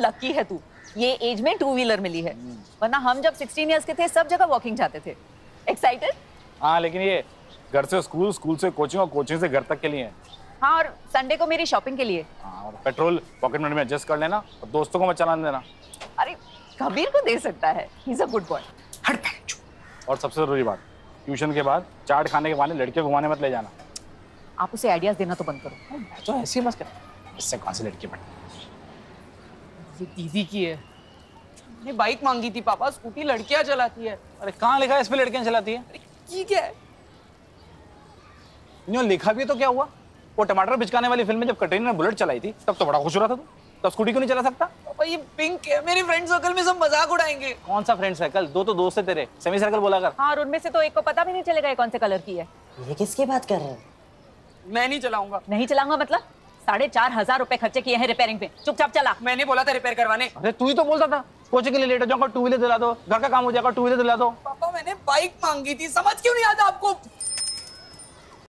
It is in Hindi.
लकी है तू। ये एज में टू व्हीलर मिली है। वरना हम जब 16 इयर्स के थे सब जगह वॉकिंग जाते थे। एक्साइटेड हाँ लेकिन ये घर से स्कूल स्कूल से कोचिंग और कोचिंग से घर तक के लिए है। हाँ और संडे को मेरी शॉपिंग के लिए। हाँ और पेट्रोल पॉकेट मनी में एडजस्ट कर लेना और दोस्तों को मत चलाने देना। अरे कबीर को दे सकता है। He is a good boy हट और सबसे ज़रूरी बात ट्यूशन के बाद चाट खाने के बहाने लड़के घुमाने मत ले जाना। आप उसे आइडियाज़ देना तो बंद करो। तो ऐसे ही मत कर इससे कौन सी लड़की बढ़ ये दीदी की है। ने बाइक मांगी थी पापा स्कूटी लड़कियाँ चलाती है। अरे कहाँ लिखा है इस पे लड़कियाँ चलाती है? की क्या है? इन्होंने लिखा भी तो क्या हुआ? वो टमाटर बिचकाने वाली फ़िल्म में जब कटरीना ने बुलेट चलाई थी तब तो बड़ा खुश हो रहा था तू। तब स्कूटी क्यों नहीं चला सकता? पापा ये पिंक है। मेरे फ्रेंड सर्कल में सब मज़ाक उड़ाएँगे। कौन सा फ्रेंड सर्कल दो तो दोस्त है तेरे। सेमी सर्कल बोला कर। हाँ और उनमें से तो एक को पता भी नहीं चलेगा ये कौन से कलर की है। ये किसकी बात कर रहे हैं? मैं नहीं चलाऊँगा। नहीं चलाऊँगा मतलब? साढ़े चार हज़ार रुपए खर्चे किए हैं रिपेयरिंग पे। चुपचाप चला। मैंने बोला था रिपेयर करवाने। अरे तू ही तो बोलता था कोचिंग के लिए लेट हो जाओ टू व्हीलर दिला दो घर का काम हो जाएगा टू व्हीलर दिला दो। पापा मैंने बाइक मांगी थी समझ क्यों नहीं आता आपको?